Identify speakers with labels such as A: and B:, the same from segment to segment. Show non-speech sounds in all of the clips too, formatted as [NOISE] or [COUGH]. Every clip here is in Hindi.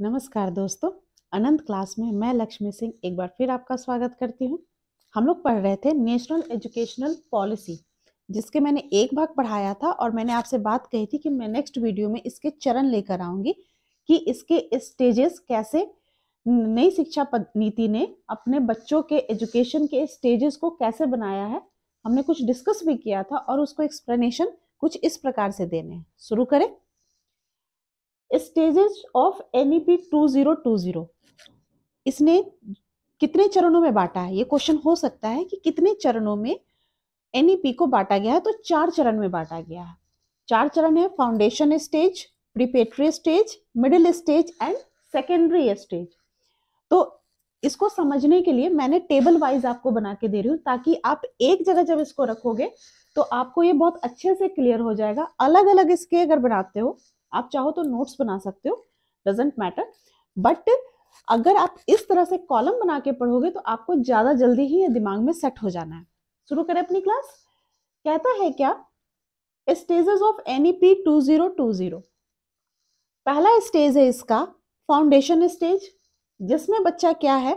A: नमस्कार दोस्तों, अनंत क्लास में मैं लक्ष्मी सिंह एक बार फिर आपका स्वागत करती हूँ। हम लोग पढ़ रहे थे नेशनल एजुकेशनल पॉलिसी, जिसके मैंने एक भाग पढ़ाया था और मैंने आपसे बात कही थी कि मैं नेक्स्ट वीडियो में इसके चरण लेकर आऊँगी कि इसके स्टेजेस कैसे नई शिक्षा नीति ने अपने बच्चों के एजुकेशन के स्टेजेस को कैसे बनाया है, हमने कुछ डिस्कस भी किया था और उसको एक्सप्लेनेशन कुछ इस प्रकार से देने हैं। शुरू करें। Stages of N E P two zero two zero इसने कितने चरणों में बांटा है? ये क्वेश्चन हो सकता है कि कितने चरणों में एनईपी को बांटा गया है? तो चार चरण में बांटा गया है। चार चरण है foundation stage preparatory stage middle stage and secondary stage तो इसको समझने के लिए मैंने टेबल वाइज आपको बना के दे रही हूँ ताकि आप एक जगह जब इसको रखोगे तो आपको ये बहुत अच्छे से क्लियर हो जाएगा। अलग अलग इसके अगर बनाते हो आप चाहो तो नोट्स बना सकते हो डजेंट मैटर बट अगर आप इस तरह से कॉलम बना के पढ़ोगे तो आपको ज़्यादा जल्दी ही ये दिमाग में सेट हो जाना है। शुरू करें अपनी क्लास कहता है क्या? Stages of N E P two zero two zero पहला स्टेज है इसका फाउंडेशन स्टेज जिसमें बच्चा क्या है?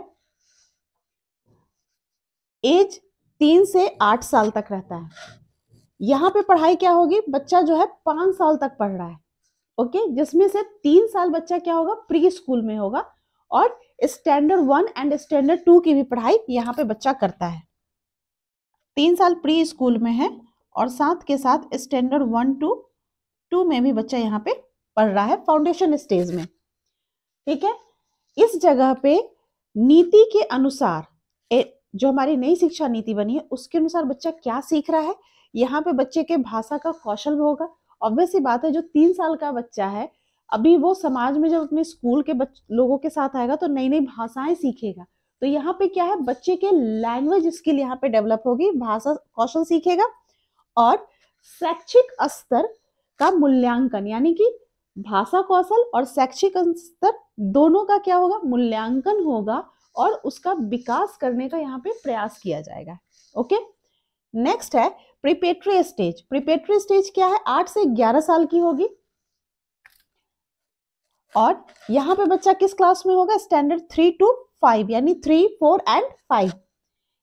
A: एज तीन से आठ साल तक रहता है। यहाँ पे पढ़ाई क्या होगी? बच्चा जो है पाँच साल तक पढ़ रहा है। ओके जिसमें से तीन साल बच्चा क्या होगा? प्री स्कूल में होगा और standard one and standard two की भी पढ़ाई यहाँ पे बच्चा करता है। तीन साल प्री स्कूल में है और साथ के साथ स्टैंडर्ड वन टू टू में भी बच्चा यहाँ पे पढ़ रहा है फाउंडेशन स्टेज में। ठीक है? इस जगह पे नीति के अनुसार ए, जो हमारी नई शिक्षा नीति बनी है उसके अनुसार बच्चा क्या सीख रहा है? यहाँ पे बच्चे के भाषा का कौशल होगा ऑब्वियस बात है, जो तीन साल का बच्चा है, अभी वो समाज में जब अपने स्कूल के लोगों के साथ आएगा तो नई नई भाषाएँ सीखेगा। तो यहाँ पे क्या है, बच्चे के लैंग्वेज स्किल यहाँ पे डेवलप होगी, भाषा कौशल सीखेगा और शैक्षिक स्तर का मूल्यांकन, यानी कि भाषा कौशल और शैक्षिक स्तर दोनों का क्या होगा, मूल्यांकन होगा और उसका विकास करने का यहाँ पे प्रयास किया जाएगा। ओके? नेक्स्ट है प्रिपेटरी स्टेज। प्रिपेटरी स्टेज क्या है? आठ से ग्यारह साल की होगी। और यहाँ पे बच्चा किस क्लास में होगा? स्टैंडर्ड थ्री टू फाइव, यानी थ्री, फोर एंड फाइव।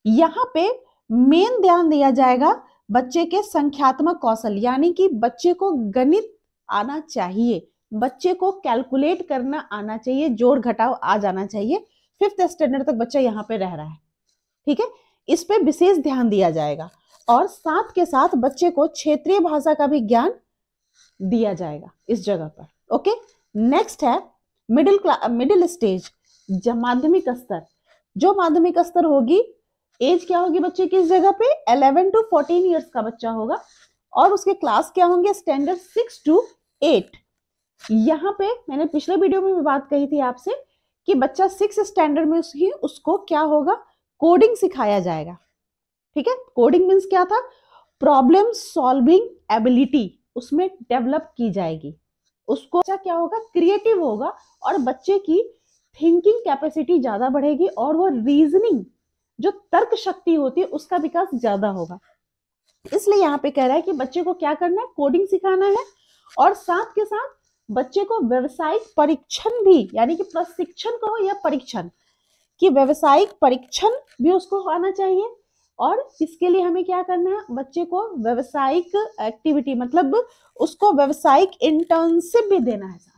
A: यहाँ पे मेन ध्यान दिया जाएगा बच्चे के संख्यात्मक कौशल, यानी कि बच्चे को गणित आना चाहिए। बच्चे को कैलकुलेट करना आना चाहिए जोड़ घटाव आ जाना चाहिए। फिफ्थ स्टैंडर्ड तक बच्चा यहाँ पे रह रहा है। ठीक है? इस पे विशेष ध्यान दिया जाएगा। और साथ के साथ बच्चे को क्षेत्रीय भाषा का भी ज्ञान दिया जाएगा इस जगह पर। ओके नेक्स्ट है मिडिल क्लास मिडिल स्टेज माध्यमिक स्तर। जो माध्यमिक स्तर होगी एज क्या होगी बच्चे की इस जगह पे? 11 टू 14 इयर्स का बच्चा होगा और उसके क्लास क्या होंगे? स्टैंडर्ड सिक्स टू एट यहाँ पे मैंने पिछले वीडियो में भी बात कही थी आपसे कि बच्चा सिक्स स्टैंडर्ड में ही उसको क्या होगा? कोडिंग सिखाया जाएगा। ठीक है? कोडिंग मीन्स क्या था? प्रॉब्लम सॉल्विंग एबिलिटी उसमें डेवलप की जाएगी। उसको क्या होगा? क्रिएटिव होगा और बच्चे की थिंकिंग कैपेसिटी ज़्यादा बढ़ेगी और वो रीजनिंग जो तर्क शक्ति होती है उसका विकास ज़्यादा होगा। इसलिए यहाँ पे कह रहा है कि बच्चे को क्या करना है? कोडिंग सिखाना है और साथ के साथ बच्चे को व्यवसायिक परीक्षण भी, यानी कि प्रशिक्षण कहो या परीक्षण, कि व्यवसायिक परीक्षण भी उसको आना चाहिए। और इसके लिए हमें क्या करना है? बच्चे को व्यवसायिक एक्टिविटी मतलब उसको व्यवसायिक इंटर्नशिप भी देना है साथ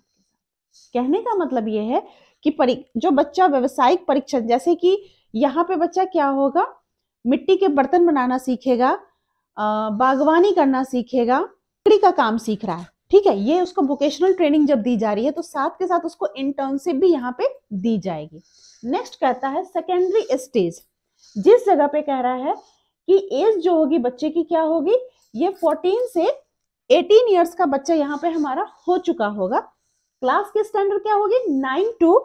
A: कहने का मतलब ये है कि जो बच्चा व्यवसायिक परीक्षण, जैसे कि यहाँ पे बच्चा क्या होगा? मिट्टी के बर्तन बनाना सीखेगा बागवानी करना सीखेगा लकड़ी का काम सीख रहा है। ठीक है, ये उसको वोकेशनल ट्रेनिंग जब दी जा रही है तो साथ के साथ उसको इंटर्नशिप भी यहाँ पे दी जाएगी। नेक्स्ट कहता है सेकेंडरी स्टेज जिस जगह पे कह रहा है कि एज जो होगी बच्चे की क्या होगी? ये 14 से 18 इयर्स का बच्चा यहाँ पे हमारा हो चुका होगा। क्लास के स्टैंडर्ड क्या होगी? 9 टू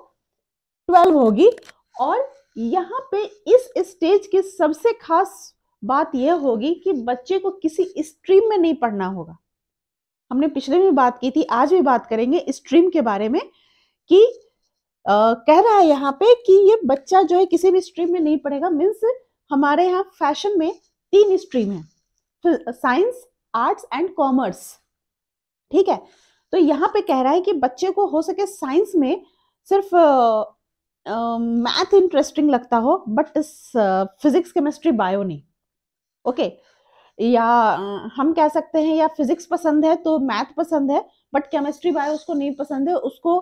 A: 12 होगी। और यहाँ पे इस स्टेज की सबसे खास बात यह होगी कि बच्चे को किसी स्ट्रीम में नहीं पढ़ना होगा। हमने पिछले भी बात की थी, आज भी बात करेंगे स्ट्रीम के बारे में कि कह रहा है यहाँ पे कि ये बच्चा जो है किसी भी स्ट्रीम में नहीं पढ़ेगा। मीन्स हमारे यहाँ फ़ैशन में तीन स्ट्रीम है। साइंस आर्ट्स एंड कॉमर्स ठीक है? तो यहाँ पे कह रहा है कि बच्चे को हो सके साइंस में सिर्फ़ मैथ इंटरेस्टिंग लगता हो बट फिजिक्स केमिस्ट्री बायो नहीं। Okay okay. या हम कह सकते हैं या फिजिक्स पसंद है तो मैथ पसंद है बट केमिस्ट्री बायो उसको नहीं पसंद है। उसको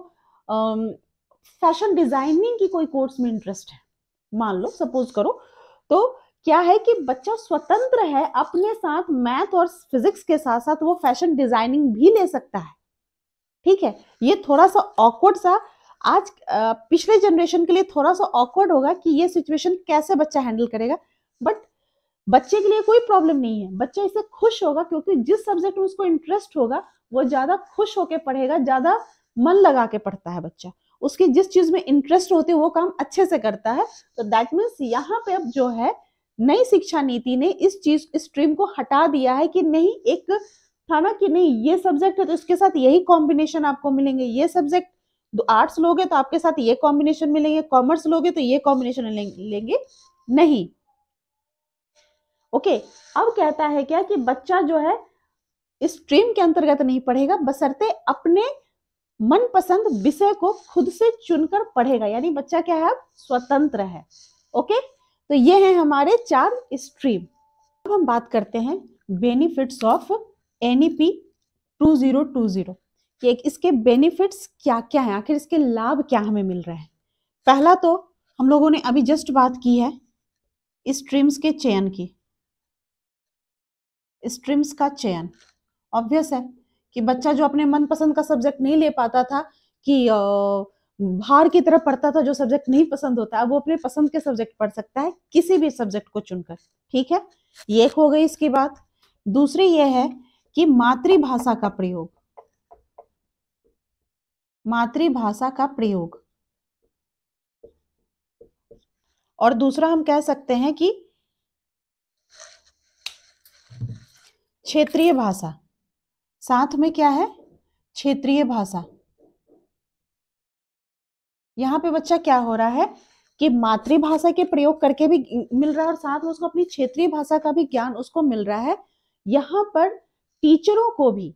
A: फ़ैशन डिज़ाइनिंग की कोई कोर्स में इंटरेस्ट है? मान लो सपोज़ करो। तो क्या है कि बच्चा स्वतंत्र है, अपने साथ मैथ और फिजिक्स के साथ साथ वो फ़ैशन डिज़ाइनिंग भी ले सकता है। ठीक है? ये थोड़ा सा ऑकवर्ड सा, आज पिछले जनरेशन के लिए थोड़ा सा ऑकवर्ड होगा कि ये सिचुएशन कैसे बच्चा हैंडल करेगा। बट बच्चे के लिए कोई प्रॉब्लम नहीं है। बच्चा इससे खुश होगा क्योंकि जिस सब्जेक्ट में उसको इंटरेस्ट होगा, वो ज़्यादा खुश होकर पढ़ेगा, ज़्यादा मन लगा के पढ़ता है बच्चा। उसकी जिस चीज़ में इंटरेस्ट होते वो काम अच्छे से करता है। तो दैट मीन्स यहाँ पे अब जो है, नई शिक्षा नीति ने इस चीज़ स्ट्रीम को हटा दिया है कि नहीं, एक था ना कि नहीं, ये सब्जेक्ट है तो इसके साथ यही कॉम्बिनेशन आपको मिलेंगे, ये सब्जेक्ट आर्ट्स लोगे तो आपके साथ ये कॉम्बिनेशन मिलेंगे कॉमर्स लोगे तो ये कॉम्बिनेशन लेंगे, नहीं। ओके अब कहता है क्या कि बच्चा जो है, इस स्ट्रीम के अंतर्गत नहीं पढ़ेगा, बसरते अपने मनपसंद विषय को खुद से चुनकर पढ़ेगा। यानी बच्चा क्या है? अब स्वतंत्र है। ओके? तो ये है हमारे चार स्ट्रीम। अब हम बात करते हैं बेनिफिट्स ऑफ़ एनईपी 2020 कि एक इसके बेनिफिट्स क्या क्या हैं? आखिर इसके लाभ क्या हमें मिल रहे हैं? पहला तो हम लोगों ने अभी जस्ट बात की है स्ट्रीम्स के चयन की। स्ट्रीम्स का चयन। ऑब्वियस है। कि बच्चा जो अपने मनपसंद का सब्जेक्ट नहीं ले पाता था, कि बाहर की तरफ़ पढ़ता था जो सब्जेक्ट नहीं पसंद होता, अब वो अपने पसंद के सब्जेक्ट पढ़ सकता है, किसी भी सब्जेक्ट को चुनकर। ठीक है? ये हो गई इसकी बात। दूसरी ये है कि मातृभाषा का प्रयोग। मातृभाषा का प्रयोग। और दूसरा हम कह सकते हैं कि क्षेत्रीय भाषा। साथ में क्या है? क्षेत्रीय भाषा। यहाँ पे बच्चा क्या हो रहा है कि मातृभाषा के प्रयोग करके भी मिल रहा है और साथ में उसको अपनी क्षेत्रीय भाषा का भी ज्ञान उसको मिल रहा है। यहाँ पर टीचरों को भी,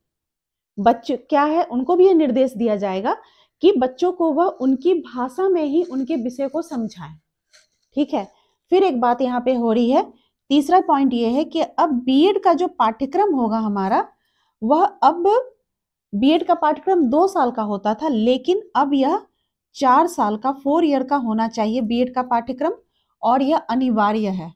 A: बच्चे, क्या है? उनको भी ये निर्देश दिया जाएगा कि बच्चों को वह उनकी भाषा में ही उनके विषय को समझाएँ। ठीक है? फिर एक बात यहाँ पे हो रही है। तीसरा पॉइंट ये है कि अब बीएड का जो पाठ्यक्रम होगा हमारा वह अब बीएड का पाठ्यक्रम दो साल का होता था, लेकिन अब यह चार साल का फोर ईयर का होना चाहिए बीएड का पाठ्यक्रम, और यह अनिवार्य है।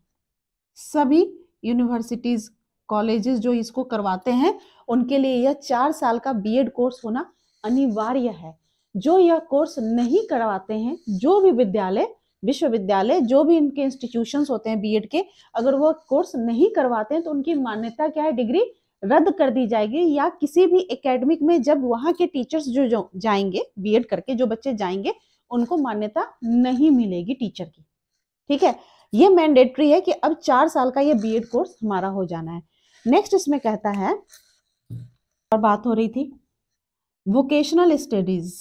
A: सभी यूनिवर्सिटीज कॉलेजेस जो इसको करवाते हैं, उनके लिए यह चार साल का बीएड कोर्स होना अनिवार्य है। जो यह कोर्स नहीं करवाते हैं, जो भी विद्यालय, विश्वविद्यालय, जो भी इनके इंस्टीट्यूशंस होते हैं बीएड के, अगर वो कोर्स नहीं करवाते हैं तो उनकी मान्यता क्या है? डिग्री रद्द कर दी जाएगी या किसी भी एकेडमिक में जब वहाँ के टीचर्स जो, जो जाएँगे बीएड करके जो बच्चे जाएँगे उनको मान्यता नहीं मिलेगी टीचर की। ठीक है? ये मैंडेटरी है कि अब चार साल का ये बीएड कोर्स हमारा हो जाना है। नेक्स्ट इसमें कहता है और बात हो रही थी वोकेशनल स्टडीज़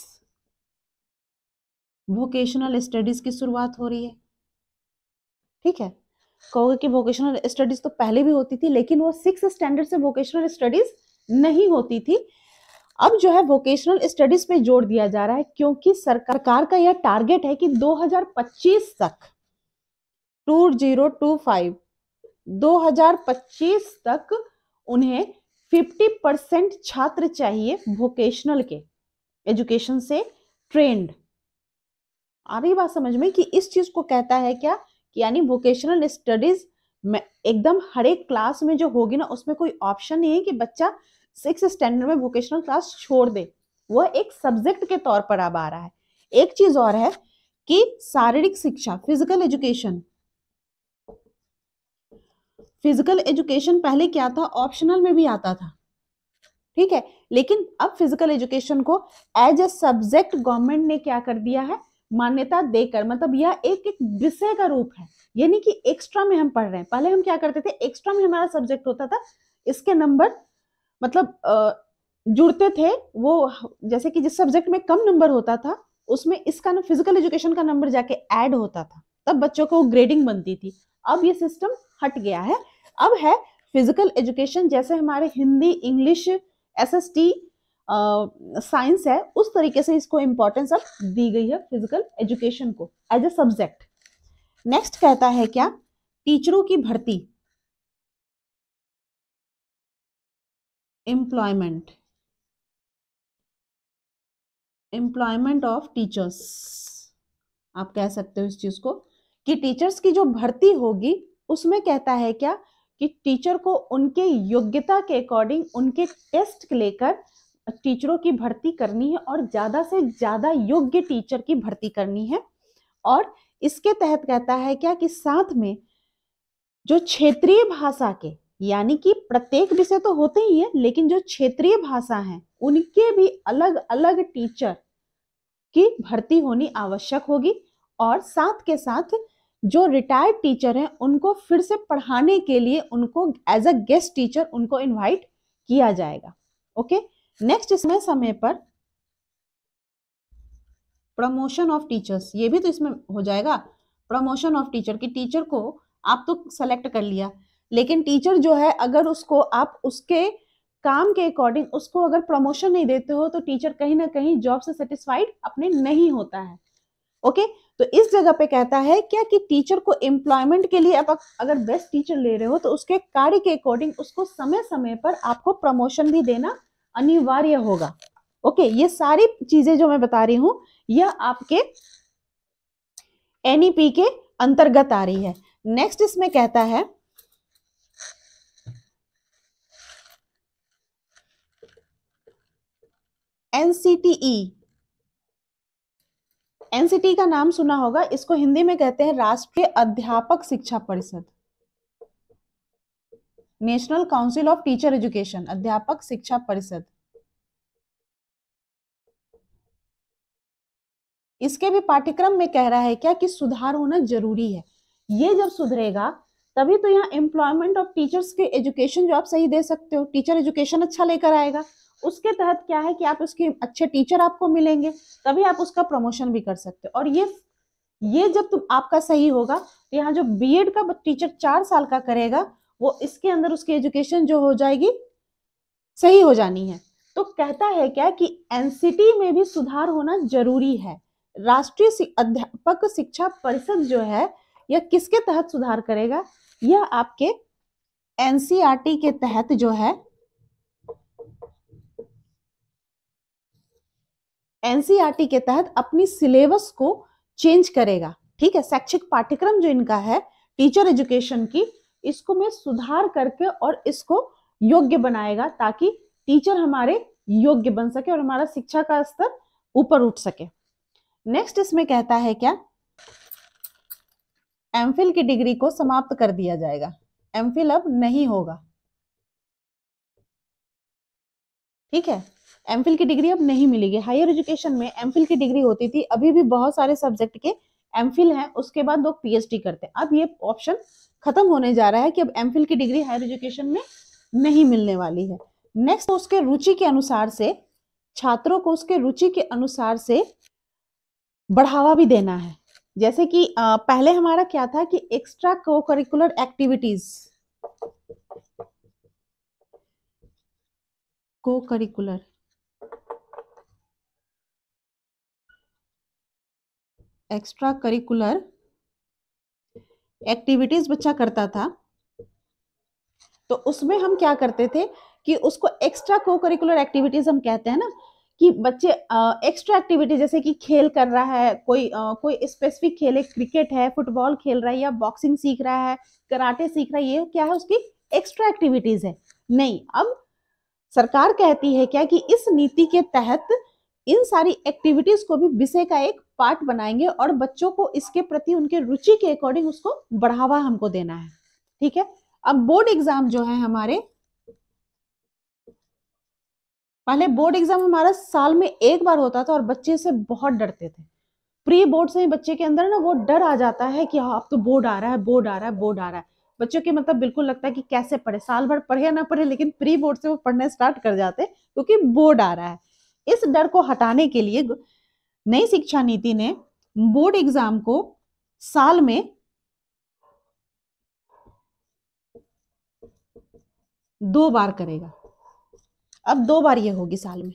A: वोकेशनल स्टडीज़ की शुरुआत हो रही है। ठीक है? कहोगे कि वोकेशनल स्टडीज़ तो पहले भी होती थी, लेकिन वो सिक्स स्टैंडर्ड से वोकेशनल स्टडीज़ नहीं होती थी। अब जो है वोकेशनल स्टडीज़ पे ज़ोर दिया जा रहा है, क्योंकि सरकार का यह टारगेट है कि 2025 तक 2025 2025 तक उन्हें 50 परसेंट छात्र चाहिए वोकेशनल के एजुकेशन से ट्रेंड आ रही बात समझ में कि इस चीज़ को कहता है क्या? यानी वोकेशनल स्टडीज़ में एकदम हर एक क्लास में जो होगी ना, उसमें कोई ऑप्शन नहीं है कि बच्चा सिक्स स्टैंडर्ड में वोकेशनल क्लास छोड़ दे। वह एक सब्जेक्ट के तौर पर अब आ रहा है। एक चीज़ और है कि शारीरिक शिक्षा फ़िज़िकल एजुकेशन फ़िज़िकल एजुकेशन पहले क्या था? ऑप्शनल में भी आता था। ठीक है? लेकिन अब फ़िज़िकल एजुकेशन को एज ए सब्जेक्ट गवर्नमेंट ने क्या कर दिया है? मान्यता देकर मतलब यह एक एक विषय का रूप है। यानी कि एक्स्ट्रा में हम पढ़ रहे हैं। पहले हम क्या करते थे? एक्स्ट्रा में हमारा सब्जेक्ट होता था, इसके नंबर मतलब जुड़ते थे। वो जैसे कि जिस सब्जेक्ट में कम नंबर होता था, उसमें इसका ना फ़िज़िकल एजुकेशन का नंबर जाके ऐड होता था। तब बच्चों को ग्रेडिंग बनती थी। अब ये सिस्टम हट गया है। अब है फ़िज़िकल एजुकेशन जैसे हमारे Hindi English S S T science है, उस तरीके से इसको इंपॉर्टेंस अब दी गई है फ़िज़िकल एजुकेशन को एज ए सब्जेक्ट नेक्स्ट कहता है क्या? टीचरों की भर्ती. एम्प्लॉयमेंट एम्प्लॉयमेंट ऑफ़ टीचर्स आप कह सकते हो इस चीज़ को कि टीचर्स की जो भर्ती होगी, उसमें कहता है क्या? कि टीचर को उनके योग्यता के अकॉर्डिंग उनके टेस्ट लेकर टीचरों की भर्ती करनी है और ज़्यादा से ज़्यादा योग्य टीचर की भर्ती करनी है। और इसके तहत कहता है क्या कि साथ में जो क्षेत्रीय भाषा के, यानी कि प्रत्येक विषय तो होते ही है, लेकिन जो क्षेत्रीय भाषा है, उनके भी अलग अलग टीचर की भर्ती होनी आवश्यक होगी। और साथ के साथ जो रिटायर्ड टीचर हैं, उनको फिर से पढ़ाने के लिए उनको एज अ गेस्ट टीचर उनको इनवाइट किया जाएगा। ओके नेक्स्ट इसमें समय पर प्रमोशन ऑफ़ टीचर्स ये भी तो इसमें हो जाएगा। प्रमोशन ऑफ़ टीचर की टीचर को आप तो सेलेक्ट कर लिया। लेकिन टीचर जो है, अगर उसको आप उसके काम के अकॉर्डिंग उसको अगर प्रमोशन नहीं देते हो तो टीचर कहीं ना कहीं जॉब से सेटिस्फाइड अपने नहीं होता है। ओके तो इस जगह पे कहता है क्या कि टीचर को एम्प्लॉयमेंट के लिए आप अगर बेस्ट टीचर ले रहे हो तो उसके कार्य के अकॉर्डिंग उसको समय समय पर आपको प्रमोशन भी देना अनिवार्य होगा। ओके, ये सारी चीज़ें जो मैं बता रही हूँ, यह आपके एनईपी के अंतर्गत आ रही है। नेक्स्ट इसमें कहता है एनसीटीई एनसीटी का नाम सुना होगा, इसको हिंदी में कहते हैं राष्ट्रीय अध्यापक शिक्षा परिषद। National council of teacher education, अध्यापक शिक्षा परिषद। इसके भी पाठ्यक्रम में कह रहा है क्या कि सुधार होना ज़रूरी है। ये जब सुधरेगा, तभी तो यहाँ एम्प्लॉयमेंट ऑफ़ टीचर्स के एजुकेशन जो आप सही दे सकते हो। टीचर एजुकेशन अच्छा लेकर आएगा। उसके तहत क्या है कि आप उसके अच्छे टीचर आपको मिलेंगे, तभी आप उसका प्रमोशन भी कर सकते हो। और ये ये जब तुम, आपका सही होगा तो यहाँ जो बीएड का टीचर चार साल का करेगा वो इसके अंदर उसकी एजुकेशन जो हो जाएगी, सही हो जानी है। तो कहता है क्या कि एनसीटी में भी सुधार होना ज़रूरी है। राष्ट्रीय अध्यापक शिक्षा परिषद जो है, यह किसके तहत सुधार करेगा? यह आपके एनसीआरटी के तहत जो है। एनसीआरटी के तहत अपनी सिलेबस को चेंज करेगा। ठीक है, शैक्षिक पाठ्यक्रम जो इनका है टीचर एजुकेशन की इसको में सुधार करके और इसको योग्य बनाएगा ताकि टीचर हमारे योग्य बन सके और हमारा शिक्षा का स्तर ऊपर उठ सके। नेक्स्ट इसमें कहता है क्या? एमफिल की डिग्री को समाप्त कर दिया जाएगा। एमफिल अब नहीं होगा। ठीक है? एमफिल की डिग्री अब नहीं मिलेगी। हायर एजुकेशन में एमफिल की डिग्री होती थी, अभी भी बहुत सारे सब्जेक्ट के एमफिल हैं, उसके बाद लोग पीएचडी करते हैं। अब ये ऑप्शन खत्म होने जा रहा है कि अब एमफिल की डिग्री हायर एजुकेशन में नहीं मिलने वाली है। नेक्स्ट उसके रुचि के अनुसार से, छात्रों को उसके रुचि के अनुसार से बढ़ावा भी देना है। जैसे कि पहले हमारा क्या था कि एक्स्ट्रा को करिकुलर एक्टिविटीज़ को करिकुलर एक्स्ट्रा करिकुलर एक्टिविटीज़ बच्चा करता था तो उसमें हम क्या करते थे कि उसको एक्स्ट्रा को करिकुलर एक्टिविटीज़ हम कहते हैं ना कि बच्चे एक्स्ट्रा एक्टिविटी जैसे कि खेल कर रहा है कोई आ, कोई स्पेसिफिक खेल है क्रिकेट है फुटबॉल खेल रहा है या बॉक्सिंग सीख रहा है कराटे सीख रहा है ये क्या है उसकी एक्स्ट्रा एक्टिविटीज़ है। नहीं अब सरकार कहती है क्या कि इस नीति के तहत इन सारी एक्टिविटीज़ को भी विषय का एक पार्ट बनाएँगे और बच्चों को इसके प्रति उनके रुचि के अकॉर्डिंग उसको बढ़ावा हमको देना है। ठीक है? अब बोर्ड एग्ज़ाम जो है हमारे, पहले बोर्ड एग्ज़ाम हमारा साल में एक बार होता था और बच्चे से बहुत डरते थे। प्री बोर्ड से ही बच्चे के अंदर ना वो डर आ जाता है कि हाँ अब तो बोर्ड आ रहा है बोर्ड आ रहा है बोर्ड आ रहा है। बच्चों के मतलब बिल्कुल लगता है कि कैसे पढ़े, साल भर पढ़े ना पढ़े, लेकिन प्री बोर्ड से वो पढ़ने स्टार्ट कर जाते क्योंकि बोर्ड आ रहा है। इस डर को हटाने के लिए नई शिक्षा नीति ने बोर्ड एग्ज़ाम को साल में दो बार करेगा। अब दो बार ये होगी साल में।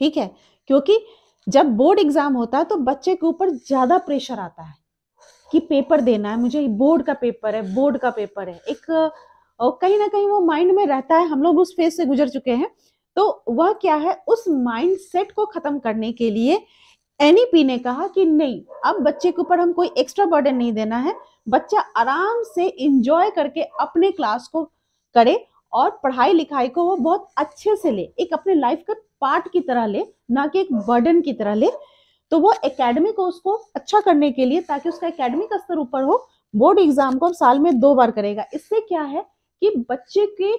A: ठीक है? क्योंकि जब बोर्ड एग्ज़ाम होता है तो बच्चे के ऊपर ज़्यादा प्रेशर आता है कि पेपर देना है। मुझे बोर्ड का पेपर है, बोर्ड का पेपर है। एक और कहीं ना कहीं वो माइंड में रहता है। हम लोग उस फ़ेज़ से गुजर चुके हैं तो वह क्या है? उस माइंड सेट को खत्म करने के लिए एनईपी ने कहा कि नहीं, अब बच्चे के ऊपर हम कोई एक्स्ट्रा बर्डन नहीं देना है। बच्चा आराम से इंजॉय करके अपने क्लास को करे और पढ़ाई लिखाई को वो बहुत अच्छे से ले, एक अपने लाइफ का पार्ट की तरह ले, ना कि एक बर्डन की तरह ले। तो वो एकेडमी को उसको अच्छा करने के लिए, ताकि उसका एकेडमिक स्तर ऊपर हो बोर्ड एग्ज़ाम को साल में दो बार करेगा। इससे क्या है कि बच्चे के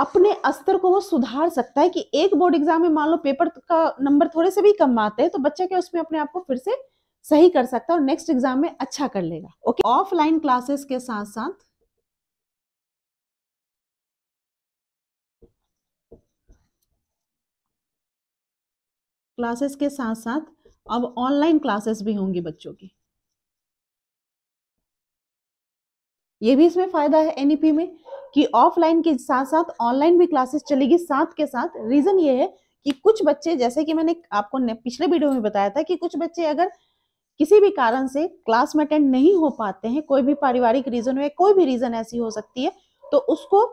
A: अपने स्तर को वो सुधार सकता है कि एक बोर्ड एग्ज़ाम में मान लो पेपर का नंबर थोड़े से भी कम आते हैं तो बच्चा क्या उसमें अपने आप को फिर से सही कर सकता है और नेक्स्ट एग्ज़ाम में अच्छा कर लेगा। ओके ऑफलाइन क्लासेस के साथ साथ क्लासेस के साथ साथ अब ऑनलाइन क्लासेस भी होंगी बच्चों की। ये भी इसमें फ़ायदा है एनईपी में कि ऑफलाइन के साथ साथ ऑनलाइन भी क्लासेस चलेगी। साथ के साथ रीजन ये है कि कुछ बच्चे, जैसे कि मैंने आपको पिछले वीडियो में बताया था कि कुछ बच्चे अगर किसी भी कारण से क्लास में अटेंड नहीं हो पाते हैं, कोई भी पारिवारिक रीजन हो कोई भी रीजन ऐसी हो सकती है तो उसको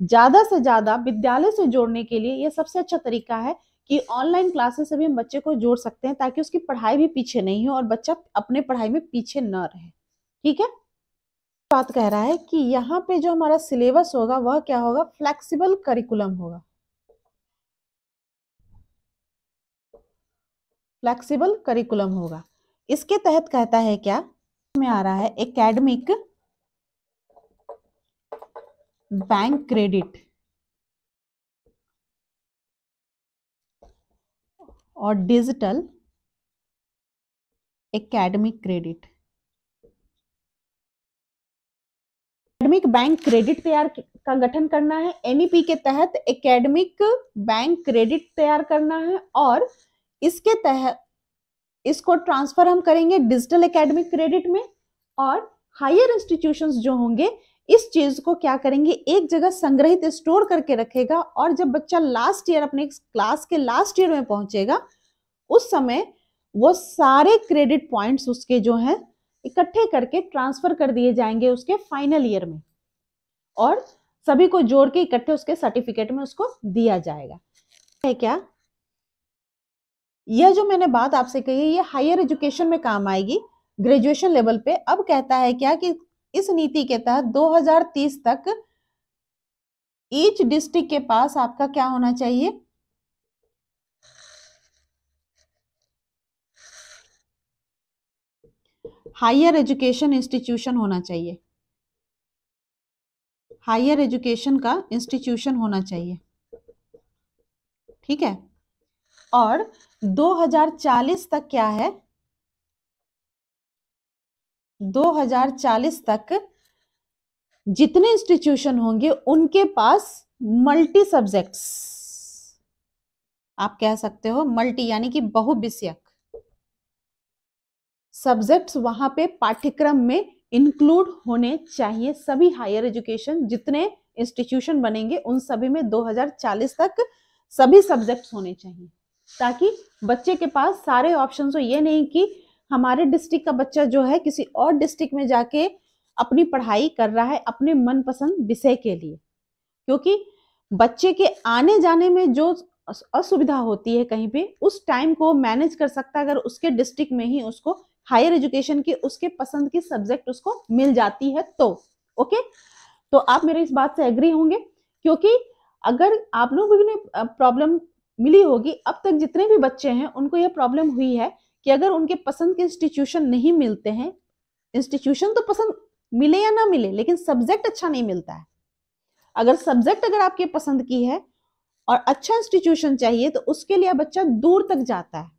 A: ज़्यादा से ज़्यादा विद्यालय से जोड़ने के लिए यह सबसे अच्छा तरीका है कि ऑनलाइन क्लासेस से भी हम बच्चे को जोड़ सकते हैं ताकि उसकी पढ़ाई भी पीछे नहीं हो और बच्चा अपने पढ़ाई में पीछे न रहे। ठीक है? बात कह रहा है कि यहाँ पे जो हमारा सिलेबस होगा, वह क्या होगा? फ्लेक्सिबल करिकुलम होगा। फ्लेक्सिबल करिकुलम होगा। इसके तहत कहता है क्या? में आ रहा है एकेडमिक बैंक क्रेडिट। और digital academic credit. Academic bank credit तैयार का गठन करना है। एनईपी के तहत एकेडमिक बैंक क्रेडिट तैयार करना है और इसके तहत इसको ट्रांसफ़र हम करेंगे डिजिटल एकेडमिक क्रेडिट में और हायर इंस्टीट्यूशंस जो होंगे, इस चीज़ को क्या करेंगे? एक जगह संग्रहित स्टोर करके रखेगा और जब बच्चा लास्ट ईयर अपने क्लास के लास्ट ईयर में पहुंचेगा, उस समय वो सारे क्रेडिट पॉइंट्स उसके जो हैं इकट्ठे करके ट्रांसफ़र कर दिए जाएँगे उसके फाइनल ईयर में। और सभी को जोड़ के इकट्ठे उसके सर्टिफिकेट में उसको दिया जाएगा। है क्या? यह जो मैंने बात आपसे कही है, ये हायर एजुकेशन में काम आएगी। ग्रेजुएशन लेवल पे अब कहता है क्या कि इस नीति के तहत 2030 तक ईच डिस्ट्रिक्ट के पास आपका क्या होना चाहिए? हायर एजुकेशन इंस्टीट्यूशन होना चाहिए। हायर एजुकेशन का इंस्टीट्यूशन होना चाहिए। ठीक है? और 2040 तक क्या है? 2040 तक जितने इंस्टीट्यूशन होंगे, उनके पास मल्टी सब्जेक्ट्स आप कह सकते हो मल्टी यानी कि बहुविषयक। सब्जेक्ट्स वहाँ पे पाठ्यक्रम में इंक्लूड होने चाहिए। सभी हायर एजुकेशन जितने इंस्टीट्यूशन बनेंगे, उन सभी में 2040 तक सभी सब्जेक्ट्स होने चाहिए। ताकि बच्चे के पास सारे ऑप्शन हो। ये नहीं कि हमारे डिस्ट्रिक्ट का बच्चा जो है किसी और डिस्ट्रिक्ट में जाके अपनी पढ़ाई कर रहा है अपने मनपसंद विषय के लिए। क्योंकि बच्चे के आने जाने में जो असुविधा होती है कहीं पे, उस टाइम को मैनेज कर सकता है अगर उसके डिस्ट्रिक्ट में ही उसको हायर एजुकेशन की, उसके पसंद की सब्जेक्ट उसको मिल जाती है तो ओके? तो आप मेरे इस बात से एग्री होंगे, क्योंकि अगर आप लोगों ने प्रॉब्लम मिली होगी, अब तक जितने भी बच्चे हैं, उनको यह प्रॉब्लम हुई है कि अगर उनके पसंद के इंस्टीट्यूशन नहीं मिलते हैं इंस्टीट्यूशन तो पसंद मिले या ना मिले, लेकिन सब्जेक्ट अच्छा नहीं मिलता है। अगर सब्जेक्ट अगर आपके पसंद की है और अच्छा इंस्टीट्यूशन चाहिए तो उसके लिए बच्चा दूर तक जाता है।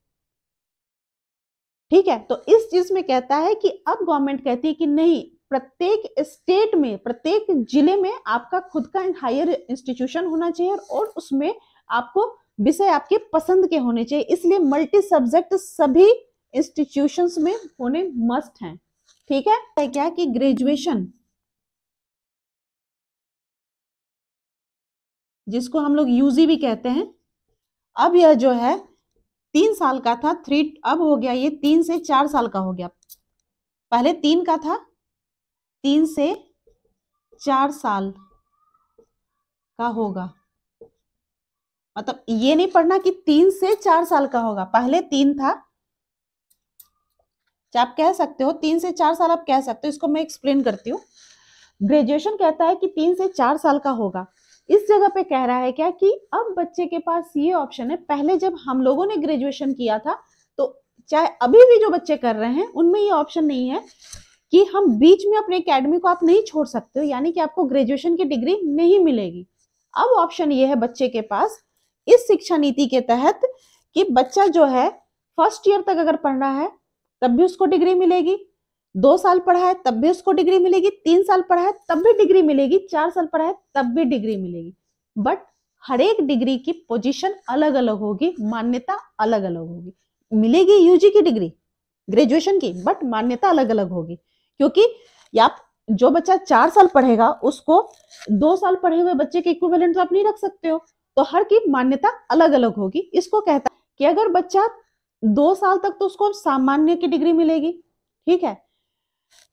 A: ठीक है? तो इस चीज़ में कहता है कि अब गवर्नमेंट कहती है कि नहीं, प्रत्येक स्टेट में, प्रत्येक ज़िले में आपका खुद का हायर इंस्टीट्यूशन होना चाहिए और उसमें आपको विषय आपके पसंद के होने चाहिए। इसलिए मल्टी सब्जेक्ट सभी इंस्टीट्यूशंस में होने मस्ट हैं। ठीक है? क्या कि ग्रेजुएशन। जिसको हम लोग यूजी भी कहते हैं। अब यह जो है तीन साल का था थ्री अब हो गया ये तीन से चार साल का हो गया। पहले तीन का था, तीन से चार साल का होगा। मतलब ये नहीं पढ़ना कि तीन से चार साल का होगा, पहले तीन था। आप कह सकते हो? तीन से चार साल आप कह सकते हो, इसको मैं एक्सप्लेन करती हूँ। ग्रेजुएशन कहता है कि तीन से चार साल का होगा। इस जगह पे कह रहा है क्या कि अब बच्चे के पास ये ऑप्शन है। पहले जब हम लोगों ने ग्रेजुएशन किया था तो चाहे अभी भी जो बच्चे कर रहे हैं, उनमें ये ऑप्शन नहीं है कि हम बीच में अपने एकेडमी को आप नहीं छोड़ सकते हो, यानी कि आपको ग्रेजुएशन की डिग्री नहीं मिलेगी। अब ऑप्शन ये है बच्चे के पास इस शिक्षा नीति के तहत कि बच्चा जो है फ़र्स्ट ईयर तक अगर पढ़ रहा है, तब भी उसको डिग्री मिलेगी। दो साल पढ़ा है, तब भी उसको डिग्री मिलेगी, तीन साल पढ़ा है, तब भी डिग्री मिलेगी, चार साल पढ़ा है, तब भी डिग्री मिलेगी। बट हर एक डिग्री की पोजीशन अलग अलग होगी, मान्यता अलग अलग होगी। मिलेगी यूजी की डिग्री ग्रेजुएशन की बट मान्यता अलग अलग होगी। क्योंकि या जो बच्चा चार साल पढ़ेगा, उसको दो साल पढ़े हुए बच्चे के इक्विवेलेंट तो आप नहीं रख सकते हो। तो हर की मान्यता अलग अलग होगी। इसको कहता है कि अगर बच्चा दो साल तक तो उसको सामान्य की डिग्री मिलेगी, ठीक है?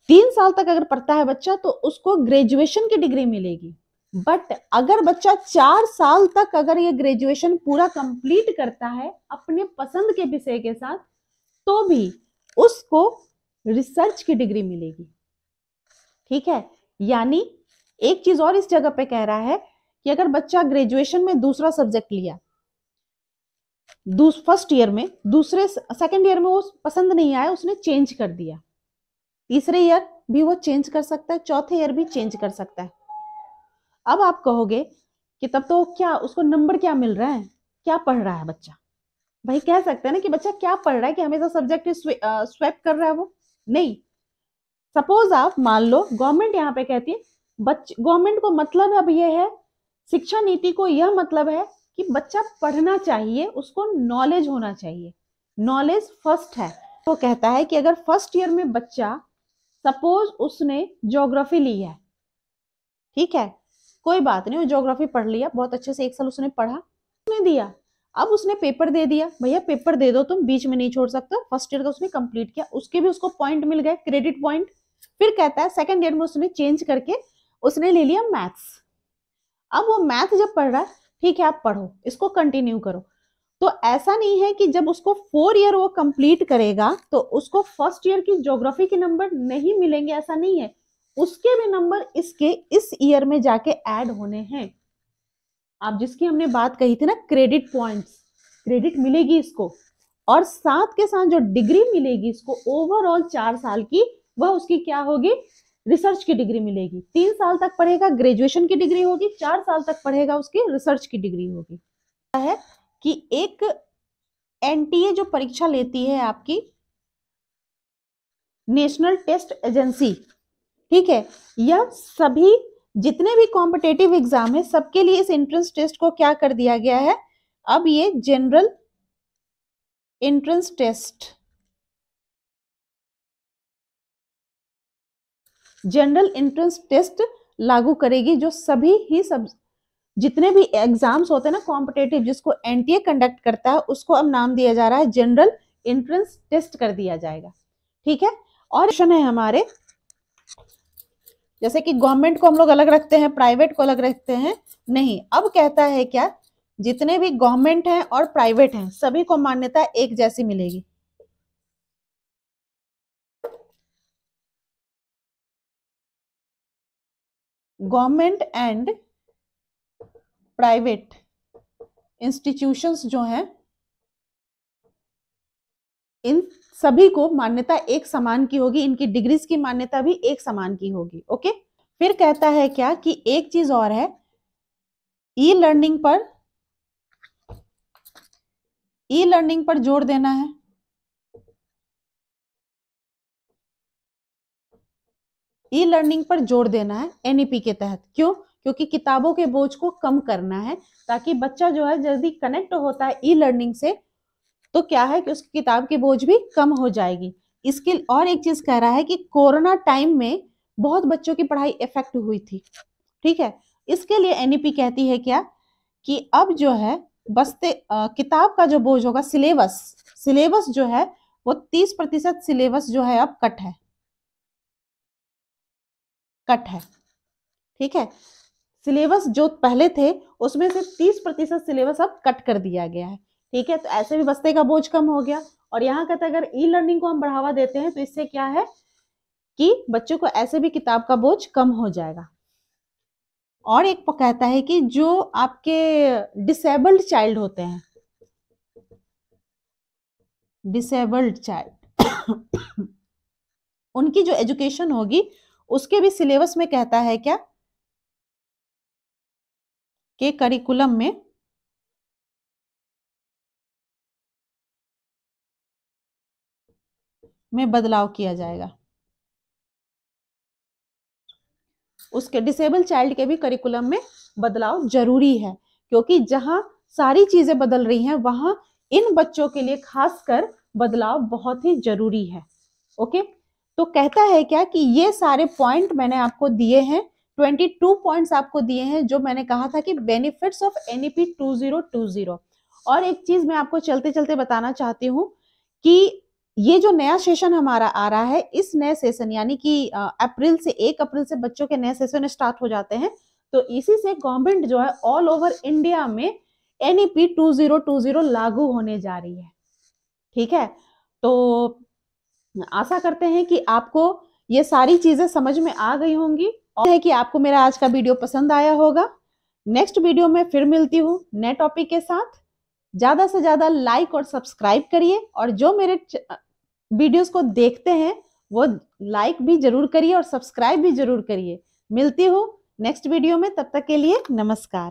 A: तीन साल तक अगर पढ़ता है बच्चा तो उसको ग्रेजुएशन की डिग्री मिलेगी। बट अगर बच्चा चार साल तक अगर ये ग्रेजुएशन पूरा कंप्लीट करता है, अपने पसंद के विषय के साथ तो भी उसको रिसर्च की डिग्री मिलेगी। ठीक है? यानी एक चीज़ और इस जगह पे कह रहा है कि अगर बच्चा ग्रेजुएशन में दूसरा सब्जेक्ट लिया फ़र्स्ट ईयर में, दूसरे सेकंड ईयर में वो पसंद नहीं आया, उसने चेंज कर दिया। तीसरे ईयर भी वो चेंज कर सकता है, चौथे ईयर भी चेंज कर सकता है। अब आप कहोगे कि तब तो क्या, उसको नंबर क्या मिल रहा है? क्या पढ़ रहा है बच्चा? भाई कह सकते हैं ना कि बच्चा क्या पढ़ रहा है कि हमेशा सब्जेक्ट स्वेप कर रहा है वो? नहीं। सपोज़ आप मान लो गवर्नमेंट यहाँ पे कहती है बच्चे गवर्नमेंट को मतलब अब यह है, शिक्षा नीति को यह मतलब है कि बच्चा पढ़ना चाहिए, उसको नॉलेज होना चाहिए। नॉलेज फ़र्स्ट है। तो कहता है कि अगर फ़र्स्ट ईयर में बच्चा सपोज़ उसने ज्योग्राफी ली है, ठीक है? कोई बात नहीं ज्योग्राफी पढ़ लिया, बहुत अच्छे से एक साल उसने पढ़ा, उसने दिया। अब उसने पेपर दे दिया, भैया पेपर दे दो तुम, बीच में नहीं छोड़ सकते। फ़र्स्ट ईयर का उसने कंप्लीट किया, उसके भी उसको पॉइंट मिल गए क्रेडिट पॉइंट फिर कहता है सेकंड ईयर में उसने चेंज करके उसने ले लिया मैथ्स अब वो मैथ जब पढ़ रहा है, ठीक है, आप पढ़ो, इसको कंटिन्यू करो। तो ऐसा नहीं है कि जब उसको फोर ईयर वो कंप्लीट करेगा तो उसको फ़र्स्ट ईयर की ज्योग्राफी के नंबर नहीं मिलेंगे, ऐसा नहीं है। उसके भी नंबर इसके इस ईयर में जाके ऐड होने हैं। आप जिसकी हमने बात कही थी ना क्रेडिट पॉइंट्स क्रेडिट मिलेगी इसको। और साथ के साथ जो डिग्री मिलेगी इसको ओवरऑल चार साल की, वह उसकी क्या होगी? रिसर्च की डिग्री मिलेगी। तीन साल तक पढ़ेगा ग्रेजुएशन की डिग्री होगी, चार साल तक पढ़ेगा, उसकी रिसर्च की डिग्री होगी। है? कि एक एनटीए जो परीक्षा लेती है आपकी नेशनल टेस्ट एजेंसी ठीक है? यह सभी जितने भी कॉम्पिटेटिव एग्ज़ाम है, सबके लिए इस एंट्रेंस टेस्ट को क्या कर दिया गया है? अब ये general entrance test general entrance test लागू करेगी जो सभी ही सब जितने भी एग्ज़ाम्स होते हैं ना कॉम्पिटेटिव जिसको एनटीए कंडक्ट करता है, उसको अब नाम दिया जा रहा है जनरल एंट्रेंस टेस्ट कर दिया जाएगा। ठीक है? और क्वेश्चन है हमारे, जैसे कि गवर्नमेंट को हम लोग अलग रखते हैं प्राइवेट को अलग रखते हैं, नहीं। अब कहता है क्या? जितने भी गवर्नमेंट हैं और प्राइवेट हैं, सभी को मान्यता एक जैसी मिलेगी। गवर्नमेंट एंड प्राइवेट इंस्टीट्यूशंस जो हैं, इन सभी को मान्यता एक समान की होगी, इनकी डिग्रीज की मान्यता भी एक समान की होगी, ओके? फिर कहता है क्या कि एक चीज़ और है ई लर्निंग पर ई लर्निंग पर ज़ोर देना है। ई लर्निंग पर ज़ोर देना है एनईपी के तहत। क्यों? क्योंकि किताबों के बोझ को कम करना है ताकि बच्चा जो है जल्दी कनेक्ट होता है ई लर्निंग से तो क्या है कि उसकी किताब की बोझ भी कम हो जाएगी। इसके और एक चीज़ कह रहा है कि कोरोना टाइम में बहुत बच्चों की पढ़ाई इफ़ेक्ट हुई थी। ठीक है? इसके लिए एनईपी कहती है क्या कि अब जो है बस्ते आ, किताब का जो बोझ होगा सिलेबस सिलेबस जो है वो तीस प्रतिशत सिलेबस जो है अब कट है। कट है। ठीक है? सिलेबस जो पहले थे, उसमें से तीस प्रतिशत सिलेबस अब कट कर दिया गया है। ठीक है? तो ऐसे भी बस्ते का बोझ कम हो गया। और यहाँ कहते अगर ई लर्निंग को हम बढ़ावा देते हैं तो इससे क्या है कि बच्चों को ऐसे भी किताब का बोझ कम हो जाएगा। और एक कहता है कि जो आपके डिसेबल्ड चाइल्ड होते हैं डिसेबल्ड चाइल्ड [COUGHS] उनकी जो एजुकेशन होगी उसके भी सिलेबस में कहता है क्या? के करिकुलम में। में बदलाव किया जाएगा। उसके डिसेबल चाइल्ड के भी करिकुलम में बदलाव ज़रूरी है, क्योंकि जहाँ सारी चीज़ें बदल रही हैं, वहाँ इन बच्चों के लिए खासकर बदलाव बहुत ही ज़रूरी है। ओके? तो कहता है क्या कि ये सारे पॉइंट मैंने आपको दिए हैं 22 पॉइंट्स आपको दिए हैं, जो मैंने कहा था कि बेनिफिट्स ऑफ़ एनईपी 2020 और एक चीज़ मैं आपको चलते चलते बताना चाहती हूँ कि ये जो नया सेशन हमारा आ रहा है, इस नए सेशन यानी कि अप्रैल से एक अप्रैल से बच्चों के नए सेशन स्टार्ट हो जाते हैं तो इसी से गवर्नमेंट जो है ऑल ओवर इंडिया में एनईपी 2020 लागू होने जा रही है। ठीक है? तो आशा करते हैं कि आपको ये सारी चीज़ें समझ में आ गई होंगी और है कि आपको मेरा आज का वीडियो पसंद आया होगा। नेक्स्ट वीडियो में फिर मिलती हूँ नए टॉपिक के साथ। ज़्यादा से ज़्यादा लाइक और सब्सक्राइब करिए और जो मेरे वीडियोस को देखते हैं, वो लाइक भी ज़रूर करिए और सब्सक्राइब भी ज़रूर करिए। मिलती हूँ नेक्स्ट वीडियो में, तब तक के लिए नमस्कार।